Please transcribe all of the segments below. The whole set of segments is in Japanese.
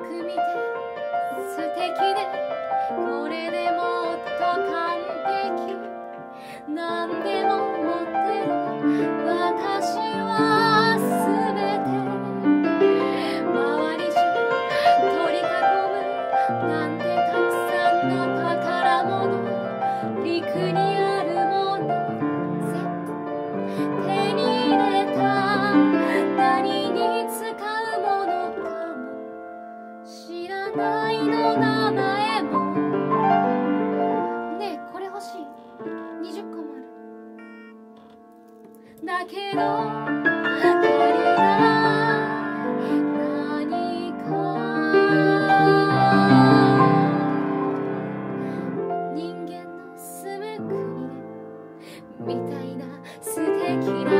く見て素敵でこれでもっと完璧何でも持ってる私は全て周りじ取り囲むなんてないの名前も。ねえこれ欲しい。20個もある。だけど足りない何か。人間の住む国でみたいな素敵な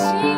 see.